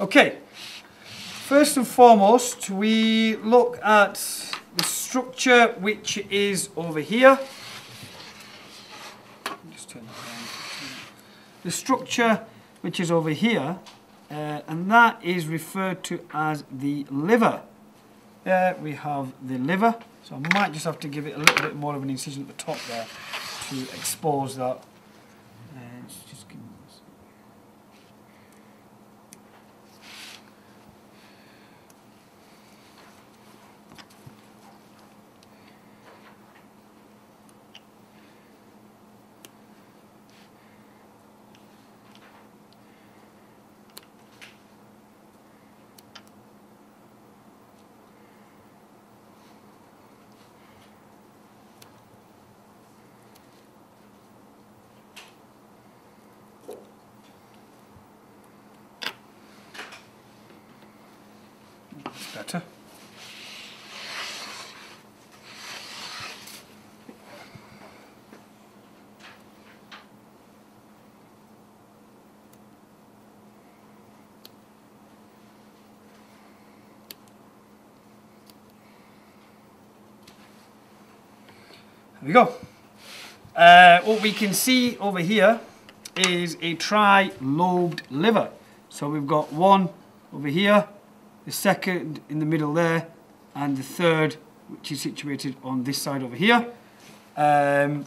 Okay, first and foremost, we look at the structure which is over here. The structure which is over here, uh, and that is referred to as the liver. There we have the liver, so I might just have to give it a little bit more of an incision at the top there to expose that. Uh, just give me this. That's better. There we go. Uh, what we can see over here is a tri-lobed liver. So we've got one over here, the second in the middle there, and the third, which is situated on this side over here. Um,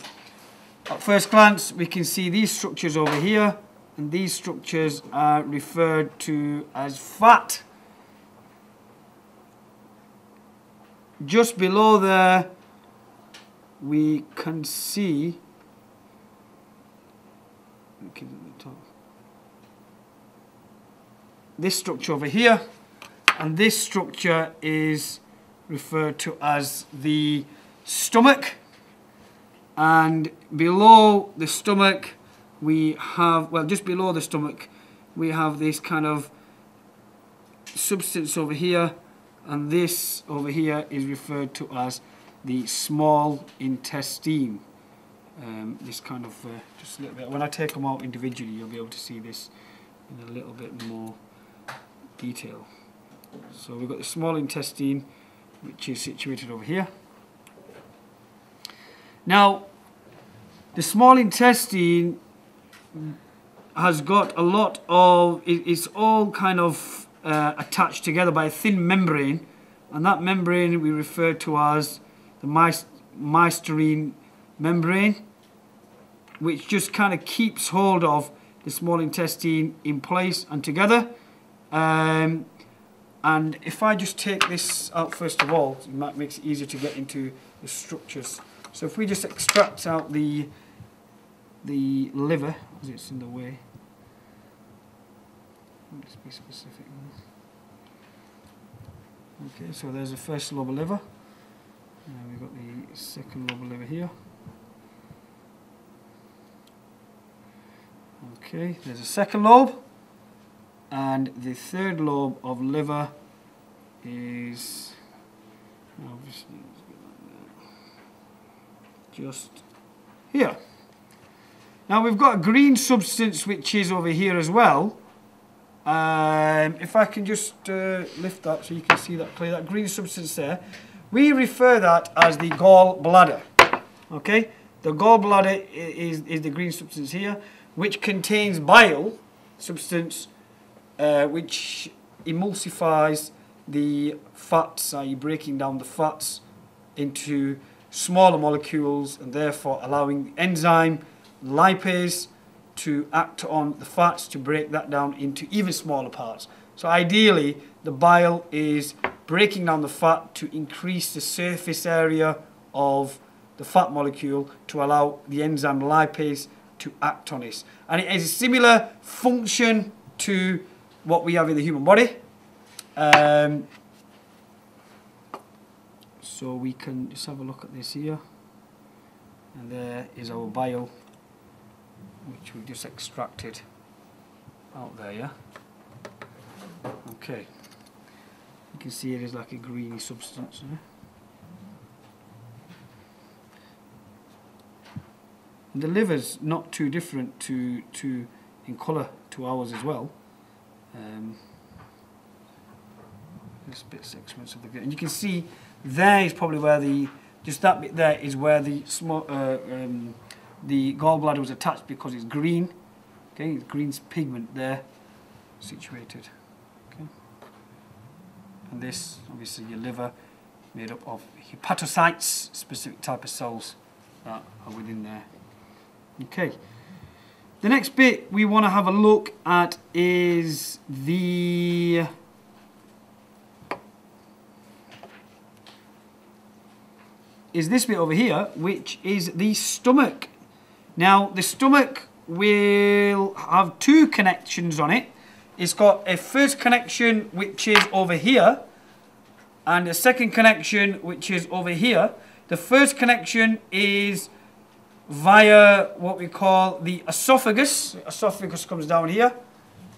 at first glance, we can see these structures over here, and these structures are referred to as fat. Just below there, we can see this structure over here and this structure is referred to as the stomach. And below the stomach we have well just below the stomach we have this kind of substance over here and this over here is referred to as the small intestine. Um, this kind of uh, just a little bit. When I take them out individually you'll be able to see this in a little bit more detail. So we've got the small intestine, which is situated over here. Now, the small intestine has got a lot of, it's all kind of uh, attached together by a thin membrane, and that membrane we refer to as the myst mysterine membrane, which just kind of keeps hold of the small intestine in place and together. Um, and if I just take this out first of all, it makes it easier to get into the structures. So if we just extract out the the liver, as it's in the way. Let's be specific. Okay, so there's the first lobe of liver. And we've got the second lobe over here. Okay, there's a second lobe. And the third lobe of liver is obviously just here. Now we've got a green substance which is over here as well. Um, if I can just uh, lift that so you can see that clear, that green substance there. We refer that as the gallbladder. Okay, the gallbladder is, is the green substance here, which contains bile substance uh, which emulsifies the fats, i.e. breaking down the fats into smaller molecules and therefore allowing the enzyme lipase to act on the fats to break that down into even smaller parts. So ideally, the bile is breaking down the fat to increase the surface area of the fat molecule to allow the enzyme lipase to act on it. And it has a similar function to what we have in the human body. Um, so we can just have a look at this here. And there is our bile, which we just extracted out there, yeah? Okay. You can see it is like a greeny substance. The liver's not too different to, to in colour to ours as well. Um, this bit segments of the. And you can see there is probably where the, just that bit there is where the small, uh, um, the gallbladder was attached because it's green. Okay, it's green pigment there situated. And this, obviously your liver, made up of hepatocytes, specific type of cells that are within there. Okay. The next bit we want to have a look at is the is this bit over here, which is the stomach. Now, the stomach will have two connections on it. It's got a first connection, which is over here, and a second connection, which is over here. The first connection is via what we call the esophagus. The esophagus comes down here,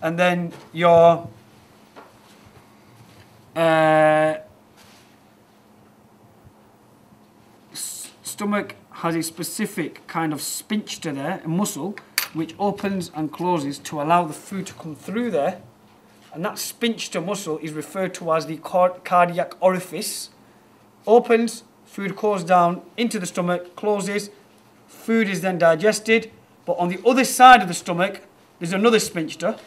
and then your uh, stomach has a specific kind of sphincter there, a muscle, which opens and closes to allow the food to come through there. And that sphincter muscle is referred to as the cardiac orifice. Opens, food goes down into the stomach, closes, food is then digested. But on the other side of the stomach, there's another sphincter,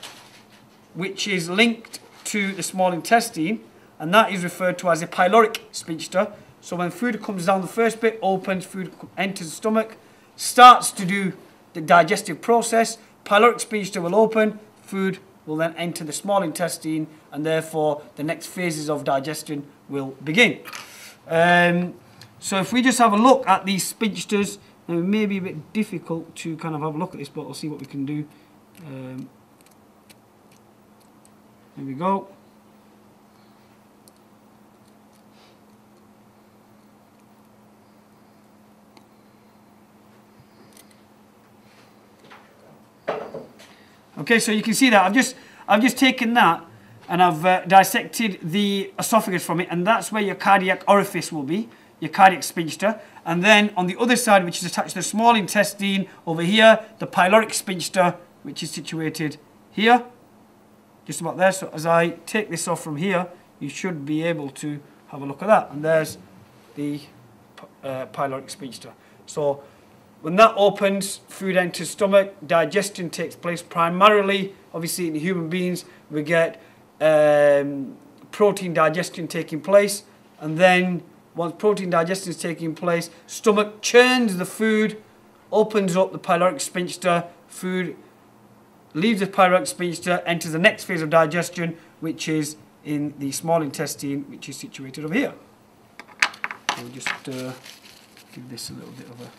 which is linked to the small intestine, and that is referred to as a pyloric sphincter, so when food comes down the first bit, opens, food enters the stomach, starts to do the digestive process, pyloric sphincter will open, food will then enter the small intestine, and therefore the next phases of digestion will begin. Um, so if we just have a look at these sphincters, it may be a bit difficult to kind of have a look at this, but we'll see what we can do. Um, there we go. Okay, so you can see that I've just I've just taken that and I've uh, dissected the esophagus from it, and that's where your cardiac orifice will be, your cardiac sphincter. And then on the other side, which is attached to the small intestine, over here, the pyloric sphincter, which is situated here, just about there. So as I take this off from here, you should be able to have a look at that. And there's the uh, pyloric sphincter. So when that opens, food enters stomach, digestion takes place primarily, obviously in human beings, we get um, protein digestion taking place, and then once protein digestion is taking place, stomach churns the food, opens up the pyloric sphincter, food leaves the pyloric sphincter, enters the next phase of digestion, which is in the small intestine, which is situated over here. We'll just uh, give this a little bit of a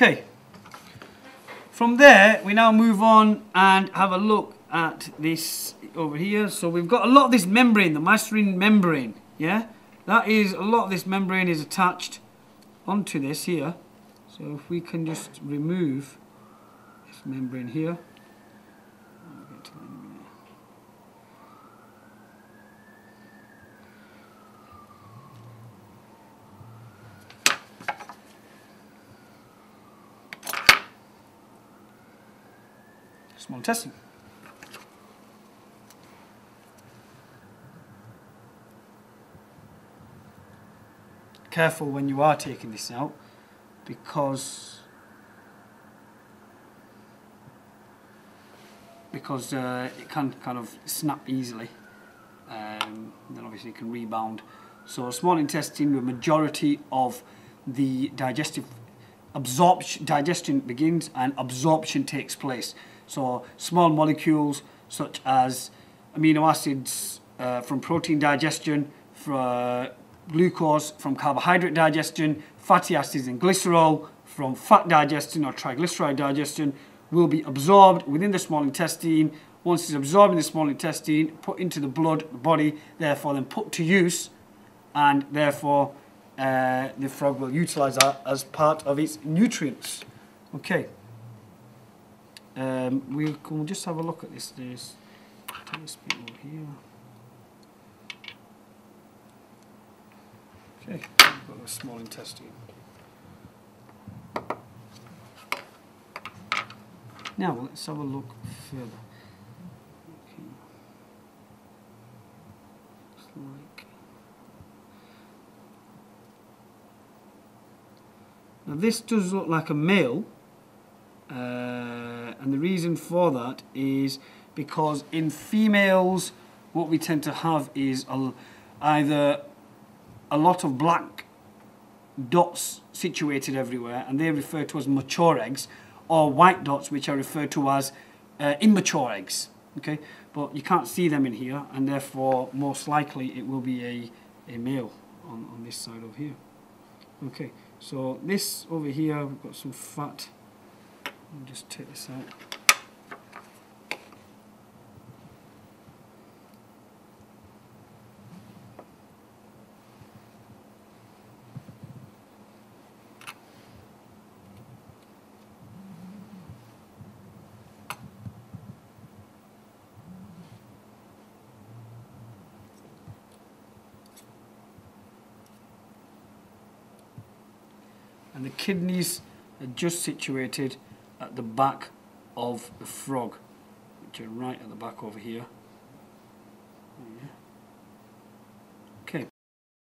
Okay. From there, we now move on and have a look at this over here. So we've got a lot of this membrane, the myelin membrane, yeah? That is, a lot of this membrane is attached onto this here. So if we can just remove this membrane here. Small intestine. Careful when you are taking this out because because uh, it can kind of snap easily um, then obviously it can rebound so small intestine the majority of the digestive absorption digestion begins and absorption takes place so small molecules such as amino acids uh, from protein digestion, for uh, glucose from carbohydrate digestion, fatty acids and glycerol from fat digestion or triglyceride digestion will be absorbed within the small intestine once it's absorbed in the small intestine, put into the blood, the body, therefore then put to use, and therefore uh, the frog will utilize that as part of its nutrients. Okay. Um, we'll, we'll just have a look at this. There's here. Okay, we've got a small intestine. Now let's have a look further. Okay. It's like now this does look like a male, and the reason for that is because in females, what we tend to have is a, either a lot of black dots situated everywhere, and they're referred to as mature eggs, or white dots, which are referred to as uh, immature eggs. Okay, but you can't see them in here, and therefore, most likely, it will be a, a male on, on this side over here. Okay, so this over here, we've got some fat. I'll just take this out. and the kidneys are just situated at the back of the frog, which are right at the back over here.